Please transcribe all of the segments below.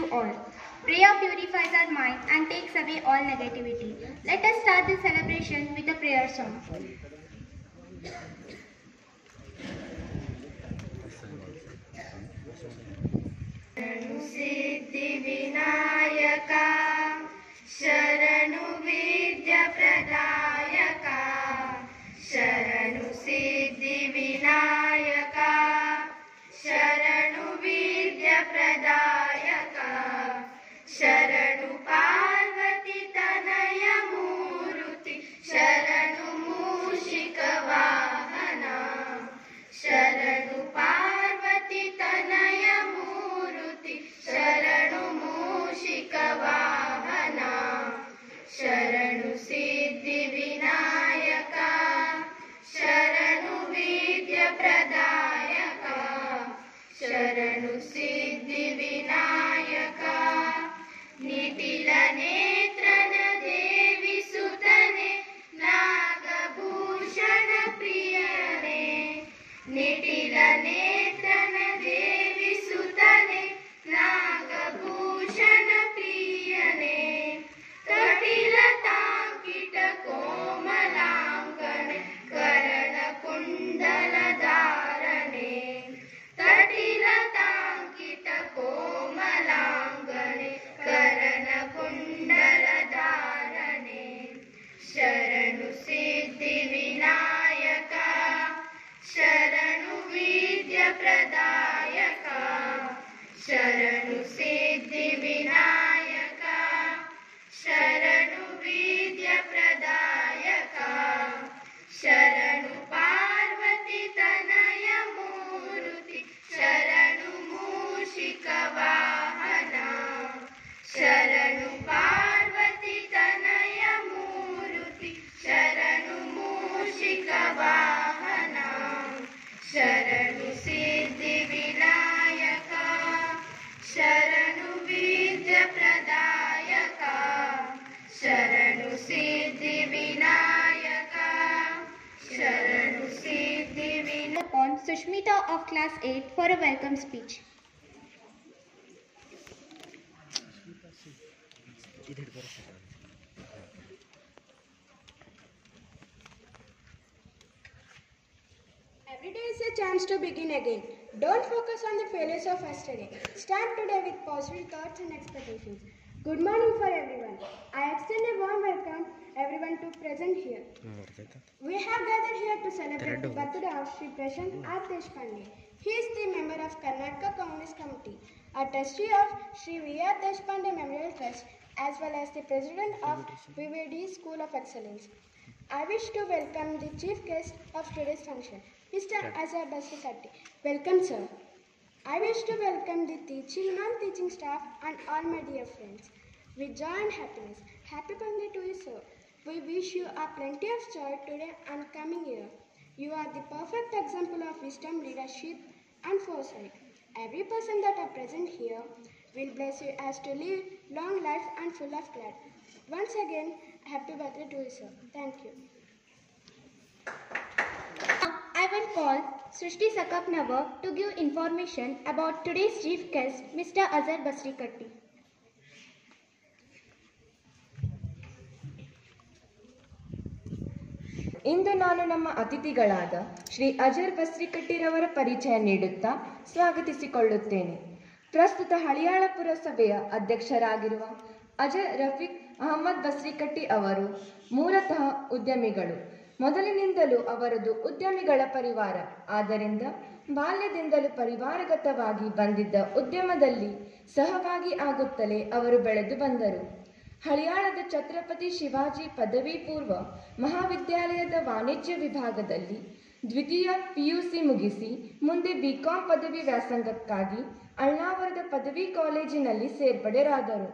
you all. Prayer purifies our mind and takes away all negativity. Let us start this celebration with a prayer song. Siddhivinayaka शरणु विद्याप्रदायका शरणु Siddhivinayaka शरणु विद्याप्रदायका शरणु Parvati Tanay Murthy शरणु मूषिकवाहना शरणु Parvati Tanay Murthy शरणु मूषिकवाहना शरणु Siddhivinayaka शरणु विद्यप्रदायका शरणु Siddhivinayaka Is a chance to begin again. Don't focus on the failures of yesterday. Start today with positive thoughts and expectations. Good morning for everyone. I extend a warm welcome everyone to present here. We have gathered here to celebrate the birthday of Sri Prashant R. Deshpande. He is the member of Karnataka Congress Committee, a trustee of Sri V. R. Deshpande Memorial Trust, as well as the president of VVD School of Excellence. I wish to welcome the chief guest of today's function, Mr. Azhar Basrikatti. Welcome, sir. I wish to welcome the teaching, non-teaching staff and all my dear friends. With joy and happiness, happy birthday to you, sir. We wish you a plenty of joy today and coming year. You are the perfect example of wisdom, leadership, and foresight. Every person that are present here will bless you as to live long life and full of glad. Once again, happy birthday to you, sir. Thank you. Call Srishti Sakapnavar to give information about today's chief guest, Mr. Azhar Basrikatti. ಇಂದು ನಾನು ನಮ್ಮ ಅತಿಥಿಗಳಾದ ಶ್ರೀ ಅಜರ್ ಬಸ್ರಿಕಟ್ಟಿರವರ ಪರಿಚಯ ನೀಡುತ್ತಾ ಸ್ವಾಗತಿಸಿಕೊಳ್ಳುತ್ತೇನೆ ಪ್ರಸ್ತುತ ಹಳಿಯಾಳ ಪುರಸಭೆಯ ಅಧ್ಯಕ್ಷರಾಗಿರುವ ಅಜರ್ ರಫೀಕ್ ಅಹಮದ್ ಬಸ್ರಿಕಟ್ಟಿ ಅವರು ಮೂಲತಃ ಉದ್ಯಮಿಗಳು ಮೊದಲಿನಿಂದಲೂ ಅವರದು ಉದ್ಯಮಿಗಳ ಪರಿವಾರ. ಆದ್ದರಿಂದ ಬಾಲ್ಯದಿಂದಲೂ ಪರಿವಾರಗತವಾಗಿ ಬಂದಿದ್ದ ಉದ್ಯಮದಲ್ಲಿ ಸಹಭಾಗಿ ಆಗುತ್ತಲೇ ಅವರು ಬೆಳೆದು ಬಂದರು. ಹಳಿಯಾಳದ ಛತ್ರಪತಿ ಶಿವಾಜಿ ಪದವಿ ಪೂರ್ವ ಮಹಾವಿದ್ಯಾಲಯದ ವಾಣಿಜ್ಯ ವಿಭಾಗದಲ್ಲಿ ದ್ವಿತೀಯ ಪಿಯುಸಿ ಮುಗಿಸಿ ಮುಂದೆ ಬಿಕಾಂ ಪದವಿ ವ್ಯಾಸಂಗಕ್ಕಾಗಿ ಅಳ್ನಾವರದ ಪದವಿ ಕಾಲೇಜಿನಲ್ಲಿ ಸೇರ್ಪಡೆರಾದರು.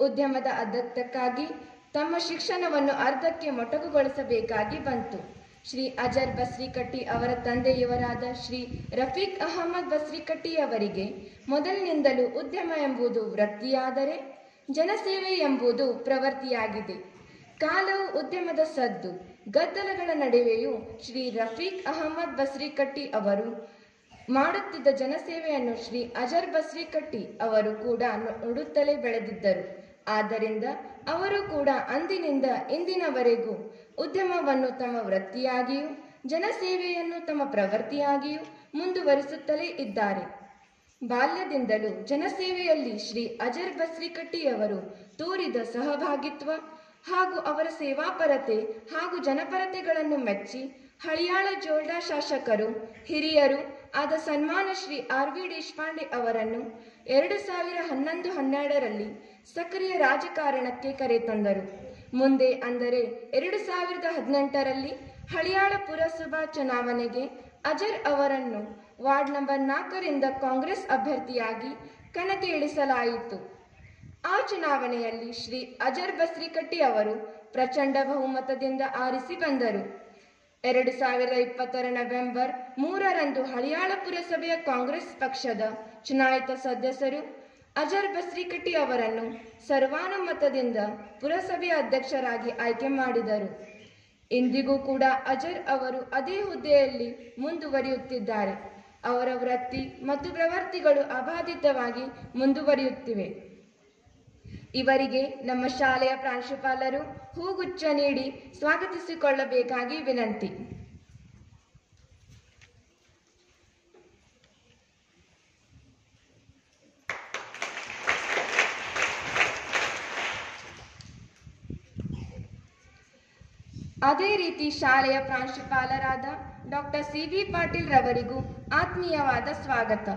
ಉದ್ಯಮದ ಅಗತ್ಯಕ್ಕಾಗಿ ತಮ್ಮ ಶಿಕ್ಷಣವನ್ನು ಅರ್ಧಕ್ಕೆ ಮೊಟಕುಗೊಳಿಸಬೇಕಾಗಿ ಬಂತು. ಶ್ರೀ ಅಜರ್ ಬಸ್ರಿಕಟ್ಟಿ ಅವರ ತಂದೆಯವರಾದ ಶ್ರೀ ರಫೀಕ್ ಅಹಮದ್ ಬಸ್ರಿಕಟ್ಟಿ ಅವರಿಗೆ ಮೊದಲಿನಿಂದಲೂ ಉದ್ಯಮ ಎಂಬುದು ವೃತ್ತಿಯಾದರೆ ಜನಸೇವೆ ಎಂಬುದು ಪ್ರವೃತ್ತಿಯಾಗಿದೆ. ಕಾಲವು ಉದ್ಯಮದ ಸದ್ದು. ಗದ್ದಲಗಳ ನಡುವೆಯೂ ಶ್ರೀ ರಫೀಕ್ ಅಹಮದ್ ಬಸ್ರಿಕಟ್ಟಿ ಅವರು ಮಾಡುತ್ತಿದ್ದ ಜನಸೇವೆಯನ್ನು ಶ್ರೀ ಅಜರ್ ಬಸ್ರಿಕಟ್ಟಿ ಅವರು ಕೂಡ ನೋಡುತ್ತಲೇ ಬೆಳೆದಿದ್ದರು. ಆದ್ದರಿಂದ ಅವರು ಕೂಡ ಅಂದಿನಿಂದ ಇಂದಿನವರೆಗೂ ಉದ್ಯಮವನ್ನು ತಮ್ಮ ವೃತ್ತಿಯಾಗಿಯೂ, ಜನಸೇವೆಯನ್ನು ತಮ್ಮ ಪ್ರವೃತ್ತಿಯಾಗಿಯೂ ಮುಂದುವರಿಸುತ್ತಲೇ ಇದ್ದಾರೆ. ಬಾಲ್ಯದಿಂದಲೂ ಜನಸೇವೆಯಲ್ಲಿ ಶ್ರೀ ಅಜರ್ ಬಸ್ರೀಕಟ್ಟಿಯವರು ತೋರಿದ ಸಹಭಾಗಿತ್ವ ಹಾಗೂ ಅವರ ಸೇವಾಪರತೆ ಹಾಗೂ ಜನಪರತೆಗಳನ್ನು ಮೆಚ್ಚಿ ಹಳಿಯಾಳ ಜೋಲ್ಡಾ ಶಾಸಕರು, ಹಿರಿಯರು ಆದ ಸನ್ಮಾನ ಶ್ರೀ ಆರ್ ವಿ ದೇಶಪಾಂಡೆ ಅವರನ್ನು ಎರಡು ಸಾವಿರ ಹನ್ನೊಂದು ಹನ್ನೆರಡರಲ್ಲಿ ಸಕ್ರಿಯ ರಾಜಕಾರಣಕ್ಕೆ ಕರೆತಂದರು ಮುಂದೆ ಅಂದರೆ ಎರಡು ಸಾವಿರದ ಹದಿನೆಂಟರಲ್ಲಿ ಹಳಿಯಾಳ ಪುರಸಭಾ ಚುನಾವಣೆಗೆ ಅಜರ್ ಅವರನ್ನು ವಾರ್ಡ್ ನಂಬರ್ ನಾಲ್ಕರಿಂದ ಕಾಂಗ್ರೆಸ್ ಅಭ್ಯರ್ಥಿಯಾಗಿ ಕಣಕ್ಕೆ ಇಳಿಸಲಾಯಿತು. ಆ ಚುನಾವಣೆಯಲ್ಲಿ ಶ್ರೀ ಅಜರ್ ಬಸ್ರಿಕಟ್ಟಿ ಅವರು ಪ್ರಚಂಡ ಬಹುಮತದಿಂದ ಆರಿಸಿ ಬಂದರು. ಎರಡು ಸಾವಿರದ ಇಪ್ಪತ್ತರ ನವೆಂಬರ್ ಮೂರರಂದು ಹಳಿಯಾಳ ಪುರಸಭೆಯ ಕಾಂಗ್ರೆಸ್ ಪಕ್ಷದ ಚುನಾಯಿತ ಸದಸ್ಯರು ಅಜರ್ ಬಸ್ರಿಕಟ್ಟಿ ಅವರನ್ನು ಸರ್ವಾನುಮತದಿಂದ ಪುರಸಭೆಯ ಅಧ್ಯಕ್ಷರಾಗಿ ಆಯ್ಕೆ ಮಾಡಿದರು. ಇಂದಿಗೂ ಕೂಡ ಅಜರ್ ಅವರು ಅದೇ ಹುದ್ದೆಯಲ್ಲಿ ಮುಂದುವರಿಯುತ್ತಿದ್ದಾರೆ. ಅವರ ವೃತ್ತಿ ಮತ್ತು ಪ್ರವೃತ್ತಿಗಳು ಅಬಾಧಿತವಾಗಿ ಮುಂದುವರಿಯುತ್ತಿವೆ. ಇವರಿಗೆ ನಮ್ಮ ಶಾಲೆಯ ಪ್ರಾಂಶುಪಾಲರು ಹೂಗುಚ್ಛ ನೀಡಿ ಸ್ವಾಗತಿಸಿಕೊಳ್ಳಬೇಕಾಗಿ ವಿನಂತಿ. ಅದೇ ರೀತಿ ಶಾಲೆಯ ಪ್ರಾಂಶುಪಾಲರಾದ ಡಾಕ್ಟರ್ ಸಿ ವಿ ಪಾಟೀಲ್ ರವರಿಗೂ ಆತ್ಮೀಯವಾದ ಸ್ವಾಗತ.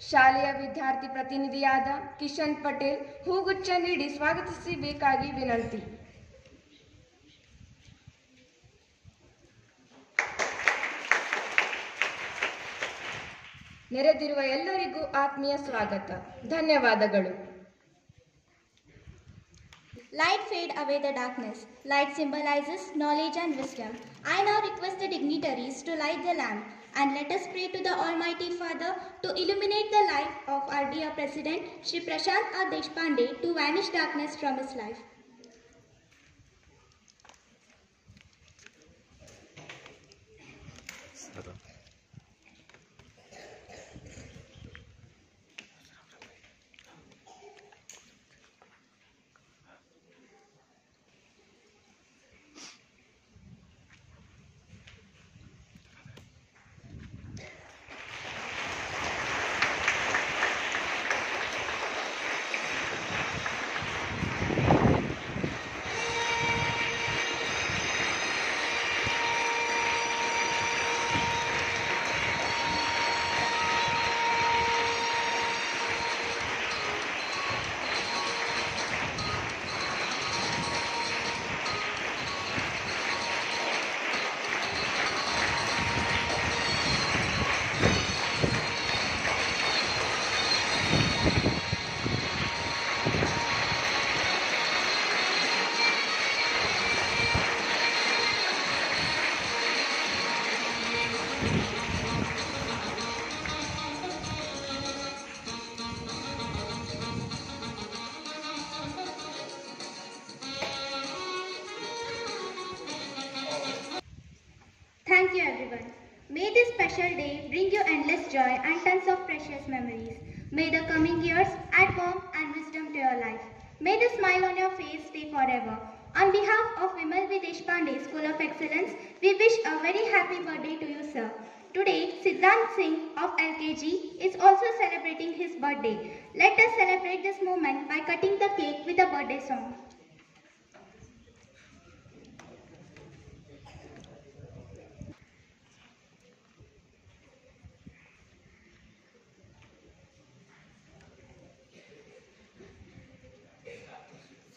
ಶಾಲೆಯ ವಿದ್ಯಾರ್ಥಿ ಪ್ರತಿನಿಧಿಯಾದ ಕಿಶನ್ ಪಟೇಲ್ ಹೂಗುಚ್ಛ ನೀಡಿ ಸ್ವಾಗತಿಸಬೇಕಾಗಿ ವಿನಂತಿ. ನೆರೆದಿರುವ ಎಲ್ಲರಿಗೂ ಆತ್ಮೀಯ ಸ್ವಾಗತ. ಧನ್ಯವಾದಗಳು. Light fade away the darkness. Light symbolizes knowledge and wisdom. I now request the dignitaries to light the lamp and let us pray to the Almighty Father to illuminate the life of our dear President, Shri Prashant R. Deshpande, to vanish darkness from his life.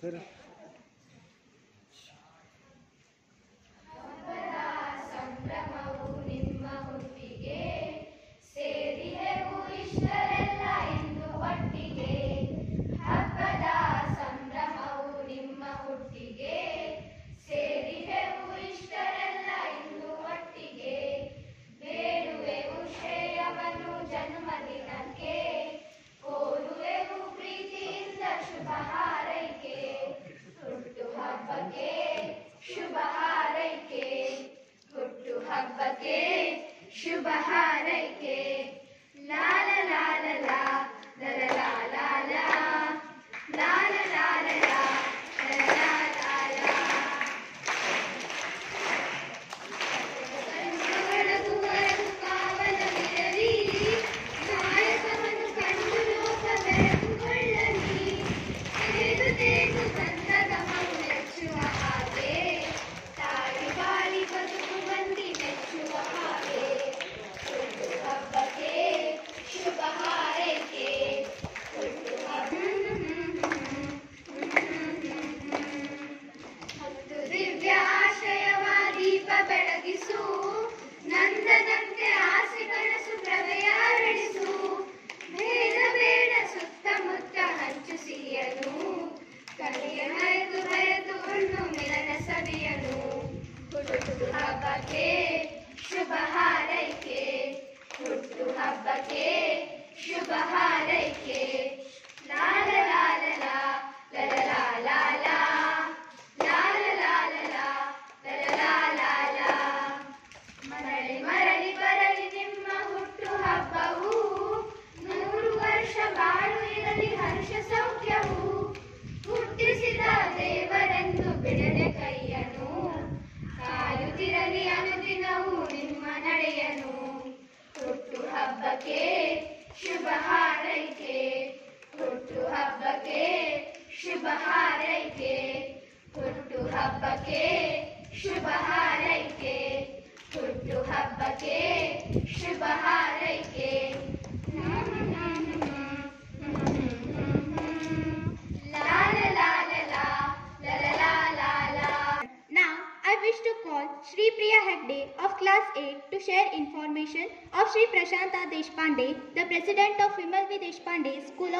फिर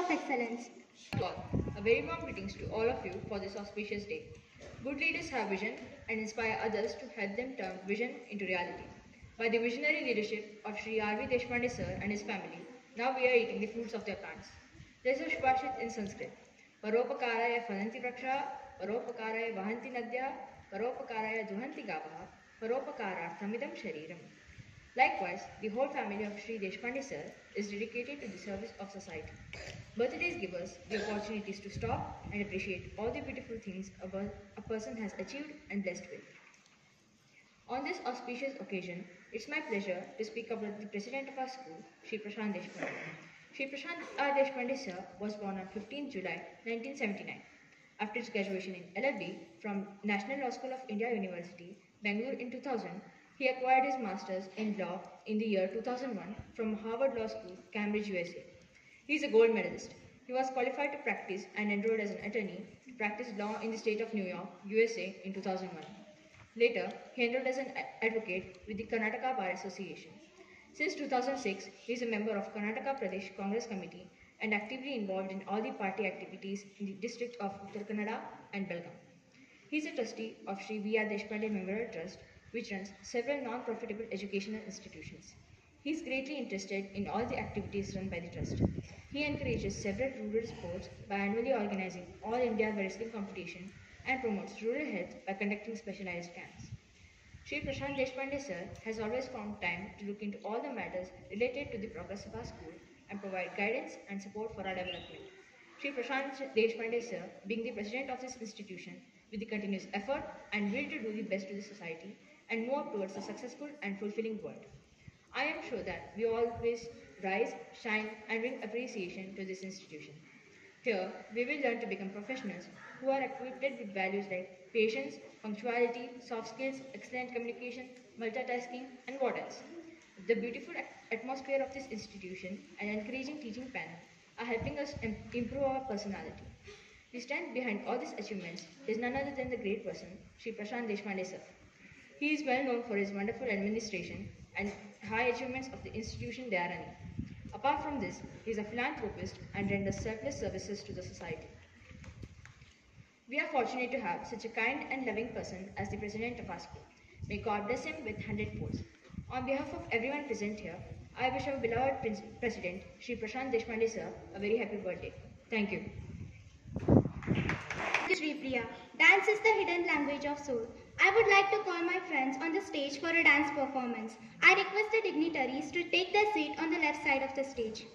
of Excellence. A very warm greetings to all of you for this auspicious day. Good leaders have vision and inspire others to help them turn vision into reality. By the visionary leadership of Sri R.V. Deshpande sir and his family, now we are eating the fruits of their plants. This is Shubhashit in Sanskrit. Paropakaraaya phalanti vraksha, paropakaraaya vahanti nadya, paropakaraaya duhanti gavaha, paropakaraarthamidam shariram. Likewise, the whole family of Sri Deshpande sir is dedicated to the service of society. Birthdays give us the opportunities to stop and appreciate all the beautiful things a, per- a person has achieved and blessed with. On this auspicious occasion, it's my pleasure to speak about the president of our school, Shri Prashant Deshpande. Shri Prashant R. Deshpande sir was born on 15 July 1979. After his graduation in LLB from National Law School of India University, Bangalore in 2000, he acquired his master's in law in the year 2001 from Harvard Law School, Cambridge, USA. He is a gold medalist. He was qualified to practice and enrolled as an attorney to practice law in the state of New York, USA in 2001. Later, he enrolled as an advocate with the Karnataka Bar Association. Since 2006, he is a member of Karnataka Pradesh Congress Committee and actively involved in all the party activities in the district of Uttar Kannada and Belgaum. He is a trustee of Sri V.R. Deshpande Memorial Trust, which runs several non-profitable educational institutions. He is greatly interested in all the activities run by the trust. He encourages several rural sports by annually organizing All India Wrestling Competition and promotes rural health by conducting specialized camps. Shri Prashant Deshpande sir has always found time to look into all the matters related to the progress of our school and provide guidance and support for our development. Shri Prashant Deshpande sir, being the president of this institution, with the continuous effort and will to do the best to the society and move towards a successful and fulfilling world. I am sure that we always rise, shine, and bring appreciation to this institution. Here, we will learn to become professionals who are equipped with values like patience, punctuality, soft skills, excellent communication, multitasking, and what else. The beautiful atmosphere of this institution and encouraging teaching panel are helping us improve our personality. The strength behind all these achievements is none other than the great person, Sri Prashant Deshpande sir. He is well known for his wonderful administration and high achievements of the institution they are running. Apart from this, he is a philanthropist and renders selfless services to the society. We are fortunate to have such a kind and loving person as the president of our school. May God bless him with hundred folds. On behalf of everyone present here, I wish our beloved prin- president, Sri Prashant Deshpande sir, a very happy birthday. Thank you. Shri Priya, dance is the hidden language of soul. I would like to call my friends on the stage for a dance performance. I request the dignitaries to take their seat on the left side of the stage.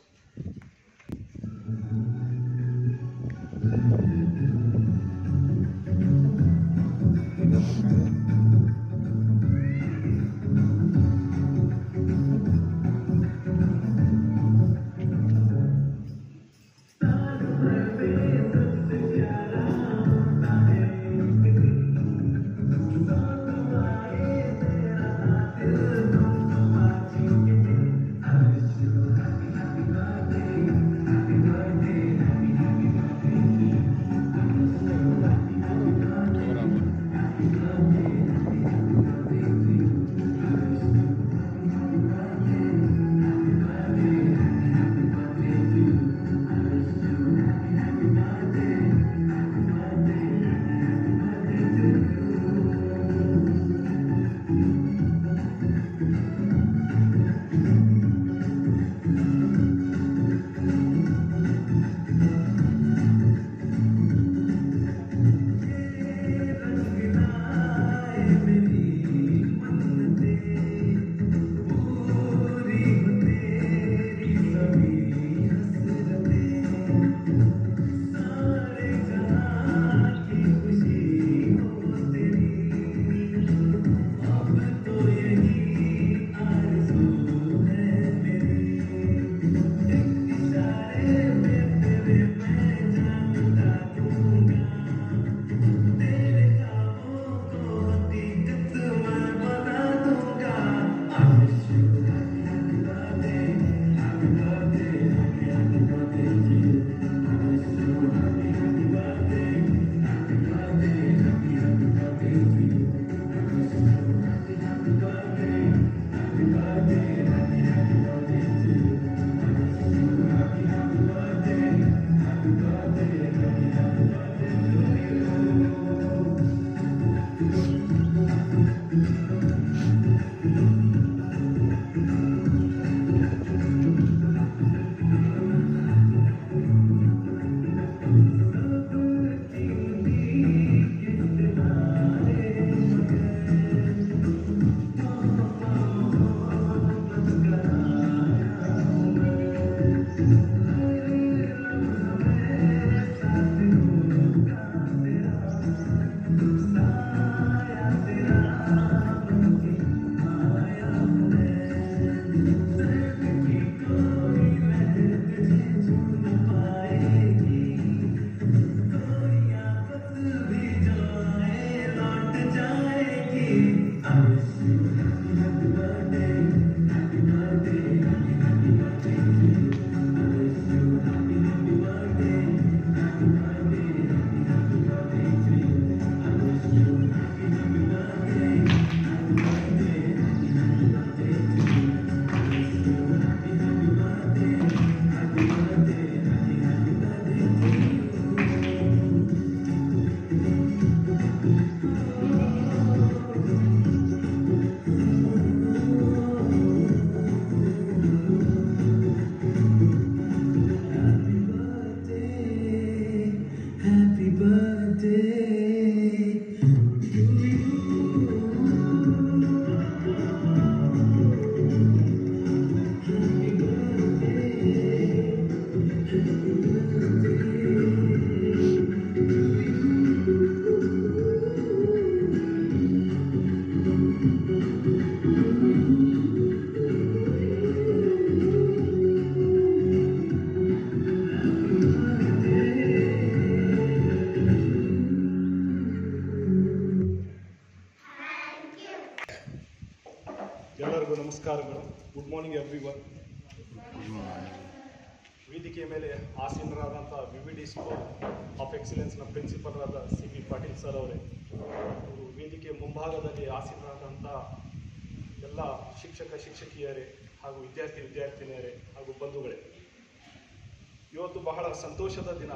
ಸಂತೋಷದ ದಿನ.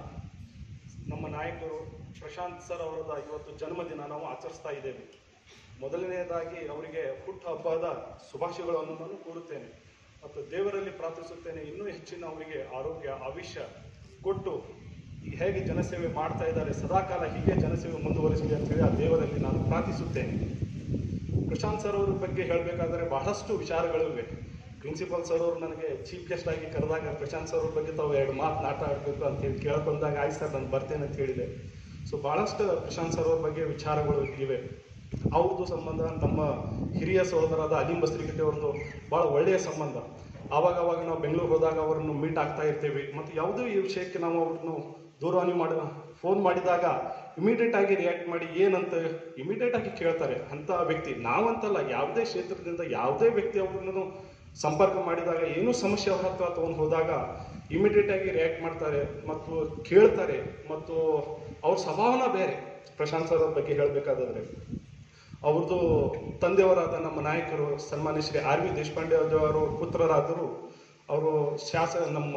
ನಮ್ಮ ನಾಯಕರು Prashant sir ಅವರದ ಇವತ್ತು ಜನ್ಮದಿನ ನಾವು ಆಚರಿಸ್ತಾ ಇದ್ದೇವೆ. ಮೊದಲನೆಯದಾಗಿ ಅವರಿಗೆ ಹುಟ್ಟುಹಬ್ಬದ ಶುಭಾಶಯಗಳನ್ನು ನಾನು ಕೋರುತ್ತೇನೆ. ಮತ್ತು ದೇವರಲ್ಲಿ ಪ್ರಾರ್ಥಿಸುತ್ತೇನೆ, ಇನ್ನೂ ಹೆಚ್ಚಿನ ಅವರಿಗೆ ಆರೋಗ್ಯ ಆವಿಷ್ಯ ಕೊಟ್ಟು ಹೇಗೆ ಜನಸೇವೆ ಮಾಡ್ತಾ ಇದ್ದಾರೆ, ಸದಾಕಾಲ ಹೀಗೆ ಜನಸೇವೆ ಮುಂದುವರಿಸಲಿ ಅಂತೇಳಿ ಆ ದೇವರಲ್ಲಿ ನಾನು ಪ್ರಾರ್ಥಿಸುತ್ತೇನೆ. ಪ್ರಶಾಂತ್ ಸರ್ ಅವರ ಬಗ್ಗೆ ಹೇಳಬೇಕಾದರೆ ಬಹಳಷ್ಟು ವಿಚಾರಗಳಿವೆ. ಪ್ರಿನ್ಸಿಪಲ್ ಸರ್ ಅವರು ನನಗೆ ಚೀಫ್ ಗೆಸ್ಟ್ ಆಗಿ ಕರೆದಾಗ ಪ್ರಶಾಂತ್ ಸರ್ ಅವ್ರ ಬಗ್ಗೆ ತಾವು ಎರಡು ಮಾತು ನಾಟ ಆಡಬೇಕು ಅಂತ ಹೇಳಿ ಕೇಳ್ಕೊಂಡಾಗ, ಆಯ್ತು ಸರ್ ನಾನು ಬರ್ತೇನೆ ಅಂತ ಹೇಳಿದೆ. ಸೊ ಭಾಳಷ್ಟು ಪ್ರಶಾಂತ್ ಸರ್ ಅವ್ರ ಬಗ್ಗೆ ವಿಚಾರಗಳು ಇವೆ. ಅವ್ರದ್ದು ಸಂಬಂಧ, ನಮ್ಮ ಹಿರಿಯ ಸಹೋದರಾದ ಅಲಿಂ ಬಸ್ರಿಗಟ್ಟಿ ಅವ್ರದ್ದು ಭಾಳ ಒಳ್ಳೆಯ ಸಂಬಂಧ. ಆವಾಗ ಆವಾಗ ನಾವು ಬೆಂಗಳೂರು ಹೋದಾಗ ಅವರನ್ನು ಮೀಟ್ ಆಗ್ತಾ ಇರ್ತೇವೆ. ಮತ್ತು ಯಾವುದೇ ಈ ವಿಷಯಕ್ಕೆ ನಾವು ಅವ್ರನ್ನು ದೂರವಾಣಿ ಮಾಡ ಫೋನ್ ಮಾಡಿದಾಗ ಇಮಿಡಿಯೇಟ್ ಆಗಿ ರಿಯಾಕ್ಟ್ ಮಾಡಿ, ಏನಂತ? ಇಮಿಡಿಯೇಟ್ ಆಗಿ ಕೇಳ್ತಾರೆ. ಅಂತ ವ್ಯಕ್ತಿ ನಾವಂತಲ್ಲ, ಯಾವುದೇ ಕ್ಷೇತ್ರದಿಂದ ಯಾವುದೇ ವ್ಯಕ್ತಿ ಅವ್ರನ್ನು ಸಂಪರ್ಕ ಮಾಡಿದಾಗ ಏನೂ ಸಮಸ್ಯೆ ಅವ್ರ ಹತ್ರ ತಗೊಂಡು ಹೋದಾಗ ಇಮಿಡಿಯೇಟ್ ಆಗಿ ರಿಯಾಕ್ಟ್ ಮಾಡ್ತಾರೆ ಮತ್ತು ಕೇಳ್ತಾರೆ ಮತ್ತು ಅವ್ರ ಸ್ವಭಾವನ ಬೇರೆ. ಪ್ರಶಾಂತ್ ಸರ್ ಬಗ್ಗೆ ಹೇಳಬೇಕಾದ್ರೆ ಅವ್ರದ್ದು ತಂದೆಯವರಾದ ನಮ್ಮ ನಾಯಕರು ಸನ್ಮಾನ್ಯ ಶ್ರೀ ಆರ್ ವಿ ದೇಶಪಾಂಡೆ ಅವರು ಪುತ್ರರಾದರು. ಅವರು ಶಾಸ, ನಮ್ಮ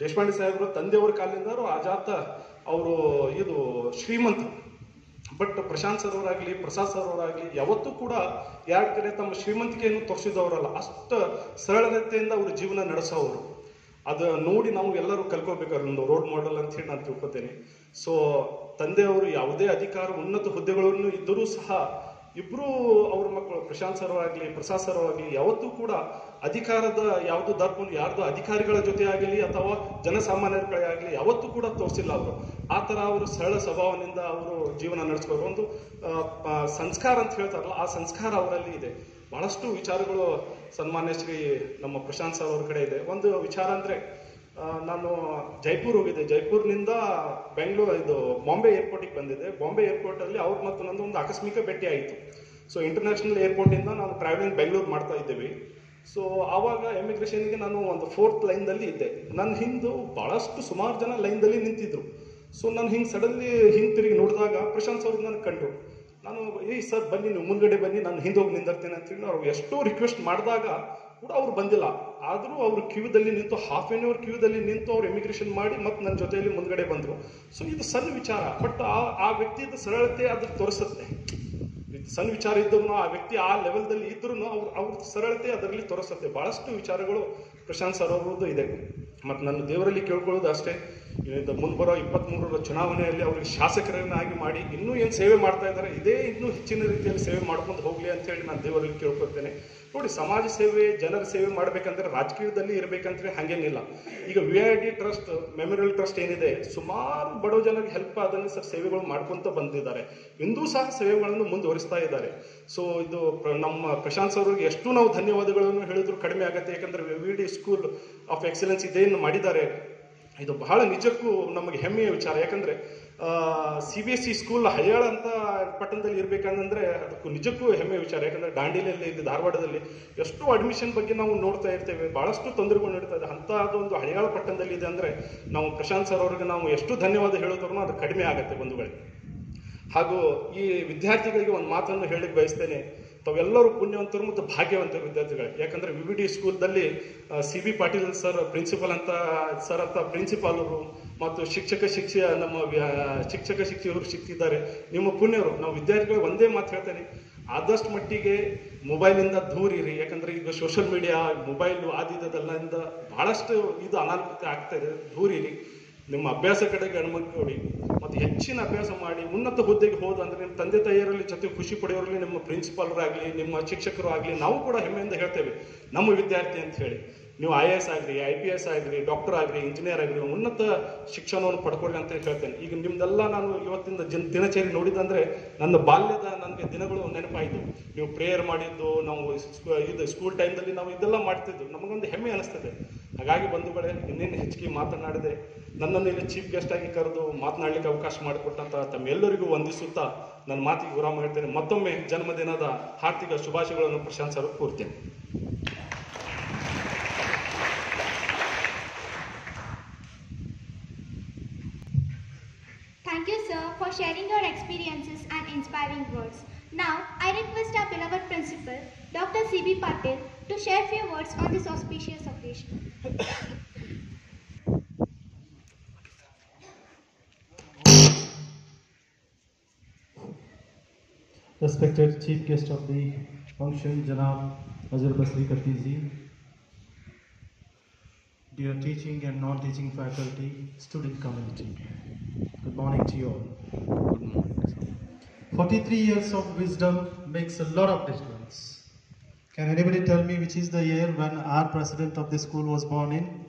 ದೇಶಪಾಂಡೆ ಸಾಹೇಬರು ತಂದೆಯವರ ಕಾಲದಿಂದ ಅವರು ಆಜಾತ ಅವರು ಇದು ಶ್ರೀಮಂತರು. But Prashant sir Prasad sir ಯಾವತ್ತೂ ಕೂಡ ಯಾರ ಕಡೆ ತಮ್ಮ ಶ್ರೀಮಂತಿಕೆಯನ್ನು ತೋರಿಸಿದವರಲ್ಲ, ಅಷ್ಟು ಸರಳತೆಯಿಂದ ಅವರು ಜೀವನ ನಡೆಸೋರು ಅದು ನೋಡಿ ನಾವು ಎಲ್ಲರೂ ಒಂದು ರೋಡ್ ಮಾಡೆಲ್ ಅಂತ ಹೇಳಿ ನಾನು ತಿಳ್ಕೊತೇನೆ ಸೊ ತಂದೆಯವರು ಯಾವುದೇ ಅಧಿಕಾರ ಉನ್ನತ ಹುದ್ದೆಗಳನ್ನು ಇದ್ದರೂ ಸಹ ಇಬ್ಬರು ಅವ್ರ ಮಕ್ಕಳು ಪ್ರಶಾಂತ್ ಸರ್ ಆಗಲಿ ಪ್ರಸಾದ್ ಸರ್ ಆಗಲಿ ಯಾವತ್ತೂ ಕೂಡ ಅಧಿಕಾರದ ಯಾವುದು ದರ್ಪಣ ಯಾರ್ದು ಅಧಿಕಾರಿಗಳ ಜೊತೆ ಆಗಲಿ ಅಥವಾ ಜನಸಾಮಾನ್ಯರ ಕಡೆ ಆಗಲಿ ಯಾವತ್ತೂ ಕೂಡ ತೋರಿಸಿಲ್ಲ ಅವರು. ಆ ಥರ ಅವರು ಸರಳ ಸ್ವಭಾವದಿಂದ ಅವರು ಜೀವನ ನಡೆಸ್ಕೊಂಡು ಒಂದು ಸಂಸ್ಕಾರ ಅಂತ ಹೇಳ್ತಾರಲ್ಲ, ಆ ಸಂಸ್ಕಾರ ಅವರಲ್ಲಿ ಇದೆ. ಬಹಳಷ್ಟು ವಿಚಾರಗಳು ಸನ್ಮಾನ್ಯ ಶ್ರೀ ನಮ್ಮ ಪ್ರಶಾಂತ್ ಸರ್ ಅವ್ರ ಕಡೆ ಇದೆ. ಒಂದು ವಿಚಾರ ಅಂದ್ರೆ ನಾನು ಜೈಪುರ್ ಹೋಗಿದ್ದೆ. ಜೈಪುರ್ನಿಂದ ಬೆಂಗಳೂರು ಇದು ಬಾಂಬೆ ಏರ್ಪೋರ್ಟಿಗೆ ಬಂದಿದ್ದೆ. ಬಾಂಬೆ ಏರ್ಪೋರ್ಟಲ್ಲಿ ಅವ್ರು ಮತ್ತು ನಂದು ಒಂದು ಆಕಸ್ಮಿಕ ಭೇಟಿ ಆಯಿತು. ಸೊ ಇಂಟರ್ನ್ಯಾಷನಲ್ ಏರ್ಪೋರ್ಟಿಂದ ನಾವು ಟ್ರಾವೆಲಿಂಗ್ ಬೆಂಗಳೂರು ಮಾಡ್ತಾ ಇದ್ದೀವಿ. ಸೊ ಆವಾಗ ಎಮಿಗ್ರೇಷನ್ಗೆ ನಾನು ಒಂದು ಫೋರ್ತ್ ಲೈನ್ದಲ್ಲಿ ಇದ್ದೆ. ನನ್ನ ಹಿಂದೆ ಭಾಳಷ್ಟು ಸುಮಾರು ಜನ ಲೈನ್ದಲ್ಲಿ ನಿಂತಿದ್ರು. ಸೊ ನಾನು ಹಿಂಗೆ ಸಡನ್ಲಿ ಹಿಂಗೆ ತಿರುಗಿ ನೋಡಿದಾಗ ಪ್ರಶಾಂತ್ ಅವ್ರು ನನಗೆ ಕಂಡು ನಾನು, ಏಯ್ ಸರ್, ಬನ್ನಿ ನೀವು ಮುಂದ್ಗಡೆ ಬನ್ನಿ. ನಾನು ಹಿಂದೆ ಹೋಗಿ ನಿಂದಿರ್ತೇನೆ. ಅಂತೇಳಿ ಅವ್ರು ಎಷ್ಟೋ ರಿಕ್ವೆಸ್ಟ್ ಮಾಡಿದಾಗ ಕೂಡ ಅವ್ರು ಬಂದಿಲ್ಲ. ಆದರೂ ಅವರು ಕ್ಯೂದಲ್ಲಿ ನಿಂತು ಹಾಫ್ ಆನ್ ಅವರ್ ಕ್ಯೂದಲ್ಲಿ ನಿಂತು ಅವ್ರು ಇಮಿಗ್ರೇಷನ್ ಮಾಡಿ ಮತ್ತೆ ನನ್ನ ಜೊತೆಯಲ್ಲಿ ಮುಂದ್ಗಡೆ ಬಂದರು. ಸೊ ಇದು ಸಣ್ಣ ವಿಚಾರ. ಬಟ್ ಆ ಆ ವ್ಯಕ್ತಿಯದ ಸರಳತೆ ಅದು ತೋರಿಸುತ್ತೆ. ಸಣ್ಣ ವಿಚಾರ ಇದ್ರೂ ಆ ವ್ಯಕ್ತಿ ಆ ಲೆವೆಲ್ದಲ್ಲಿ ಇದ್ರೂ ಅವ್ರು, ಅವ್ರ ಸರಳತೆ ಅದರಲ್ಲಿ ತೋರಿಸುತ್ತೆ. ಬಹಳಷ್ಟು ವಿಚಾರಗಳು ಪ್ರಶಾಂತ್ ಸರ್ ಅವ್ರದ್ದು ಇದೆ. ಮತ್ತು ನನ್ನ ದೇವರಲ್ಲಿ ಕೇಳ್ಕೊಳ್ಳೋದು ಅಷ್ಟೇ. ಇದು ಬರೋ ಇಪ್ಪತ್ತ್ಮೂರರ ಚುನಾವಣೆಯಲ್ಲಿ ಅವರಿಗೆ ಶಾಸಕರನ್ನಾಗಿ ಮಾಡಿ ಇನ್ನೂ ಏನು ಸೇವೆ ಮಾಡ್ತಾ ಇದ್ದಾರೆ, ಇದೇ ಇನ್ನೂ ಹೆಚ್ಚಿನ ರೀತಿಯಲ್ಲಿ ಸೇವೆ ಮಾಡ್ಕೊಂಡು ಹೋಗಲಿ ಅಂತೇಳಿ ನಾನು ದೇವರಲ್ಲಿ ಕೇಳ್ಕೊಳ್ತೇನೆ. ನೋಡಿ, ಸಮಾಜ ಸೇವೆ, ಜನರ ಸೇವೆ ಮಾಡಬೇಕಂದ್ರೆ ರಾಜಕೀಯದಲ್ಲಿ ಇರಬೇಕಂದ್ರೆ ಹಾಗೇನಿಲ್ಲ. ಈಗ V I D trust memorial trust ಏನಿದೆ, ಸುಮಾರು ಬಡವ ಜನರಿಗೆ ಹೆಲ್ಪ್ ಆದಲ್ಲಿ ಸರ್ ಸೇವೆಗಳು ಮಾಡ್ಕೊತ ಬಂದಿದ್ದಾರೆ. ಇಂದೂ ಸಹ ಸೇವೆಗಳನ್ನು ಮುಂದುವರಿಸ್ತಾ ಇದ್ದಾರೆ. ಸೊ ಇದು ನಮ್ಮ ಪ್ರಶಾಂತ್ ಅವ್ರಿಗೆ ಎಷ್ಟು ನಾವು ಧನ್ಯವಾದಗಳನ್ನು ಹೇಳಿದ್ರು ಕಡಿಮೆ ಆಗುತ್ತೆ, ಯಾಕಂದ್ರೆ V D school of excellence ಇದೇನು ಮಾಡಿದ್ದಾರೆ. ಇದು ಬಹಳ ನಿಜಕ್ಕೂ ನಮಗೆ ಹೆಮ್ಮೆಯ ವಿಚಾರ. ಯಾಕಂದ್ರೆ C B S C school Haliyal ಅಂತ ಪಟ್ಟಣದಲ್ಲಿ ಇರಬೇಕಂದ್ರೆ ಅದಕ್ಕೂ ನಿಜಕ್ಕೂ ಹೆಮ್ಮೆಯ ವಿಚಾರ. ಯಾಕಂದ್ರೆ, ದಾಂಡೇಲಿಯಲ್ಲಿ ಇಲ್ಲಿ ಧಾರವಾಡದಲ್ಲಿ ಎಷ್ಟು ಅಡ್ಮಿಷನ್ ಬಗ್ಗೆ ನಾವು ನೋಡ್ತಾ ಇರ್ತೇವೆ. ಬಹಳಷ್ಟು ತೊಂದರೆಗಳು ಇದೆ. ಅಂತಹದೊಂದು ಹಳ್ಯಾಳ ಪಟ್ಟಣದಲ್ಲಿ ಇದೆ ಅಂದ್ರೆ ನಾವು ಪ್ರಶಾಂತ್ ಸರ್ ಅವ್ರಿಗೆ ನಾವು ಎಷ್ಟು ಧನ್ಯವಾದ ಹೇಳೋದ್ರೂ ಅದು ಕಡಿಮೆ ಆಗುತ್ತೆ ಬಂಧುಗಳಿಗೆ ಹಾಗೂ ಈ ವಿದ್ಯಾರ್ಥಿಗಳಿಗೆ ಒಂದು ಮಾತನ್ನು ಹೇಳಲಿಕ್ಕೆ ಬಯಸ್ತೇನೆ. ತಾವೆಲ್ಲರೂ ಪುಣ್ಯವಂತರು ಮತ್ತು ಭಾಗ್ಯವಂತರು ವಿದ್ಯಾರ್ಥಿಗಳು. ಯಾಕಂದ್ರೆ V D ಸ್ಕೂಲ್ದಲ್ಲಿ C B Patil sir principal ಅಂತ, ಸರ್ ಅಂತ ಪ್ರಿನ್ಸಿಪಾಲರು ಮತ್ತು ಶಿಕ್ಷಕ ಶಿಕ್ಷೆ ನಮ್ಮ ಶಿಕ್ಷಕ ಶಿಕ್ಷಕರು ಸಿಕ್ತಿದ್ದಾರೆ ನಿಮ್ಮ ಪುಣ್ಯರು, ನಾವು ವಿದ್ಯಾರ್ಥಿಗಳು ಒಂದೇ ಮಾತು ಹೇಳ್ತೇನೆ. ಆದಷ್ಟು ಮಟ್ಟಿಗೆ ಮೊಬೈಲಿಂದ ದೂರ ಇರಿ. ಯಾಕಂದ್ರೆ ಈಗ ಸೋಷಿಯಲ್ ಮೀಡಿಯಾ ಮೊಬೈಲು ಆದಿದ್ದೆಲ್ಲದಿಂದ ಬಹಳಷ್ಟು ಇದು ಅನಾನುಕೂಲತೆ ಆಗ್ತಾ ಇದೆ. ದೂರ ಇರಿ. ನಿಮ್ಮ ಅಭ್ಯಾಸ ಕಡೆ ಗಮನ ಕೊಡಿ. ಮತ್ತು ಹೆಚ್ಚಿನ ಅಭ್ಯಾಸ ಮಾಡಿ ಉನ್ನತ ಹುದ್ದೆಗೆ ಹೋದಂದ್ರೆ ನಿಮ್ಮ ತಂದೆ ತಾಯಿಯರಲ್ಲಿ ಜೊತೆ ಖುಷಿ ಪಡೆಯೋರಲ್ಲಿ ನಿಮ್ಮ ಪ್ರಿನ್ಸಿಪಾಲರಾಗಲಿ ನಿಮ್ಮ ಶಿಕ್ಷಕರು ಆಗಲಿ ನಾವು ಕೂಡ ಹೆಮ್ಮೆಯಿಂದ ಹೇಳ್ತೇವೆ, ನಮ್ಮ ವಿದ್ಯಾರ್ಥಿ ಅಂತ ಹೇಳಿ. ನೀವು ಐ ಎ ಎಸ್ ಆಗಲಿ ಐ ಪಿ ಎಸ್ ಆಗಲಿ ಡಾಕ್ಟರ್ ಆಗಲಿ ಇಂಜಿನಿಯರ್ ಆಗಲಿ ಉನ್ನತ ಶಿಕ್ಷಣವನ್ನು ಪಡ್ಕೊಳ್ಳಿ ಅಂತ ಹೇಳ್ತೇನೆ. ಈಗ ನಿಮ್ದೆಲ್ಲ ನಾನು ಇವತ್ತಿನ ಜನ್ ದಿನಚರಿ ನೋಡಿದಂದ್ರೆ ನನ್ನ ಬಾಲ್ಯದ ನನಗೆ ದಿನಗಳು ನೆನಪಾಯಿತು. ನೀವು ಪ್ರೇಯರ್ ಮಾಡಿದ್ದು, ನಾವು ಇದು ಸ್ಕೂಲ್ ಟೈಮ್ದಲ್ಲಿ ನಾವು ಇದೆಲ್ಲ ಮಾಡ್ತಿದ್ದು ನಮಗೊಂದು ಹೆಮ್ಮೆ ಅನಿಸ್ತದೆ. ಹಾಗಾಗಿ ಬಂಧುಗಳೇ ಇನ್ನೇನು ಹೆಚ್ಚಿಗೆ ಮಾತನಾಡದೆ ನನ್ನನ್ನು ಇಲ್ಲಿ ಚೀಫ್ ಗೆಸ್ಟ್ ಆಗಿ ಕರೆದು ಮಾತನಾಡಲಿಕ್ಕೆ ಅವಕಾಶ ಮಾಡಿಕೊಟ್ಟಂತ ತಮ್ಮೆಲ್ಲರಿಗೂ ವಂದಿಸುತ್ತಾ ನನ್ನ ಮಾತಿಗೆ ವಿರಾಮ ಹೇಳ್ತೇನೆ ಮತ್ತೊಮ್ಮೆ ಜನ್ಮದಿನದ ಆರ್ಥಿಕ ಶುಭಾಶಯಗಳನ್ನು ಪ್ರಶಂಸರು ಕೂರ್ತೇನೆ Thank for sharing your experiences and inspiring words. Now, I request our beloved principal, Dr. C.B. Patel to share few words on this auspicious occasion. Respected Chief Guest of the function, Janab Azhar Basri Katizi, dear teaching and non-teaching faculty, student community, good morning to you all. Good morning. 43 years of wisdom makes a lot of difference. Can anybody tell me which is the year when our president of the school was born in?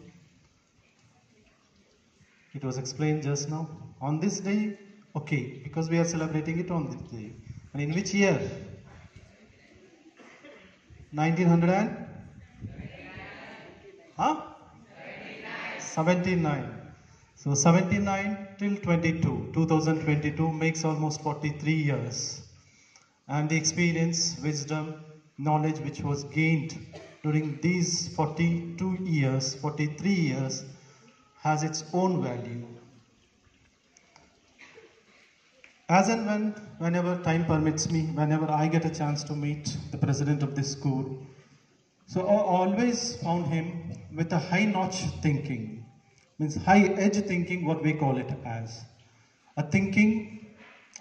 It was explained just now. On this day, okay, because we are celebrating it on this day. And in which year? 1900 and? Huh? 79. So 79 till 22, 2022 makes almost 43 years. And the experience, wisdom, knowledge which was gained during these 42 years, 43 years, has its own value. As and when, whenever time permits me, whenever I get a chance to meet the president of this school, so I always found him with a high notch thinking, means high edge thinking, what we call it as. A thinking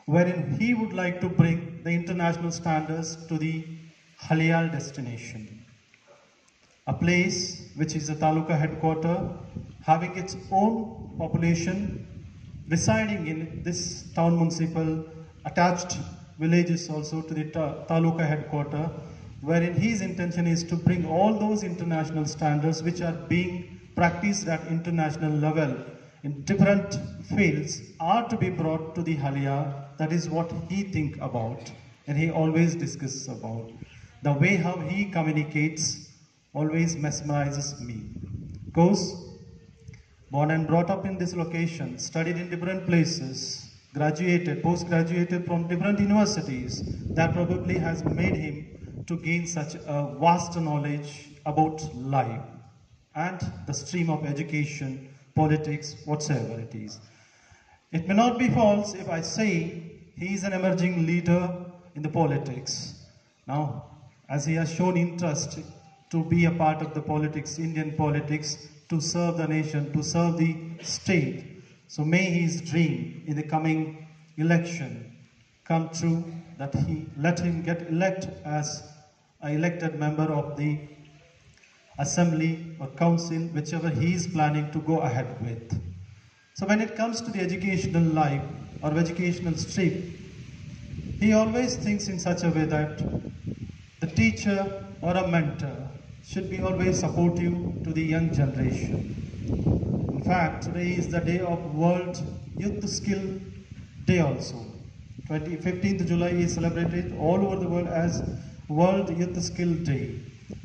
wherein he would like to bring the international standards to the Haliyal destination. A place which is a taluka headquarter, having its own population, residing in this town municipal, attached villages also to the ta- taluka headquarter, wherein his intention is to bring all those international standards which are being practiced at international level in different fields are to be brought to the Halia. That is what he think about and he always discusses about. The way how he communicates always mesmerizes me. Because born and brought up in this location, studied in different places, graduated, post-graduated from different universities, that probably has made him to gain such a vast knowledge about life and the stream of education, politics, whatsoever it is. It may not be false if I say he is an emerging leader in the politics. Now, as he has shown interest to be a part of the politics, Indian politics, to serve the nation, to serve the state. So may his dream in the coming election come true that he let him get elected as an elected member of the assembly or council, whichever he is planning to go ahead with. So when it comes to the educational life or educational stream, he always thinks in such a way that teacher or a mentor should be always supportive to the young generation. In fact, today is the day of World Youth Skill Day also. 20, 15th July is celebrated all over the world as World Youth Skill Day.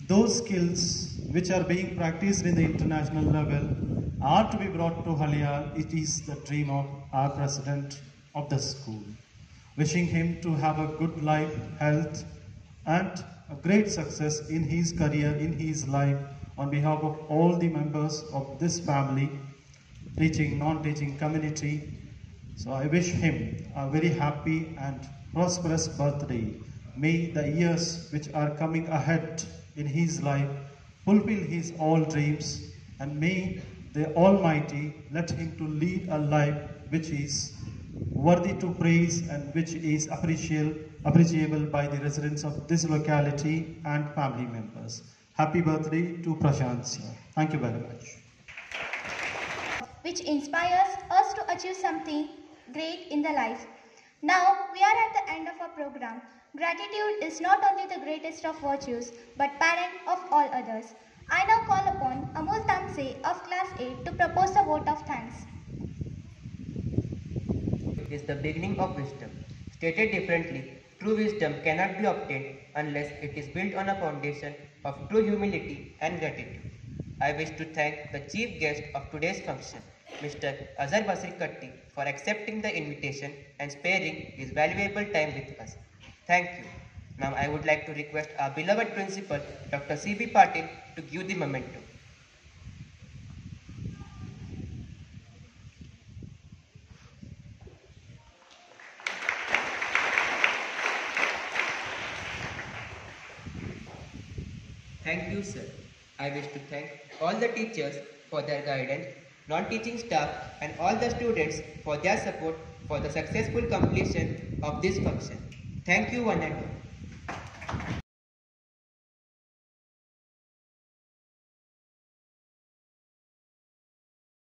Those skills which are being practiced in the international level are to be brought to Haliyal. It is the dream of our president of the school. Wishing him to have a good life, health, and great success in his career, in his life, on behalf of all the members of this family, teaching, non-teaching community. So I wish him a very happy and prosperous birthday. May the years which are coming ahead in his life fulfill his all dreams and may the Almighty let him to lead a life which is worthy to praise and which is appreciable, appreciable by the residents of this locality and family members. Happy birthday to Prashant sir. Thank you very much. which inspires us to achieve something great in the life. Now we are at the end of our program. Gratitude is not only the greatest of virtues, but parent of all others. I now call upon Amul Tamse of Class 8 to propose a vote of thanks. It is the beginning of wisdom. Stated differently, true wisdom cannot be obtained unless it is built on a foundation of true humility and gratitude. I wish to thank the chief guest of today's function, Mr. Azhar Basri Katti, for accepting the invitation and sparing his valuable time with us. Thank you. Now I would like to request our beloved principal, Dr. C.B. Patil, to give the memento. Thank you, sir. I wish to thank all the teachers for their guidance, non-teaching staff and all the students for their support for the successful completion of this function. Thank you one and all.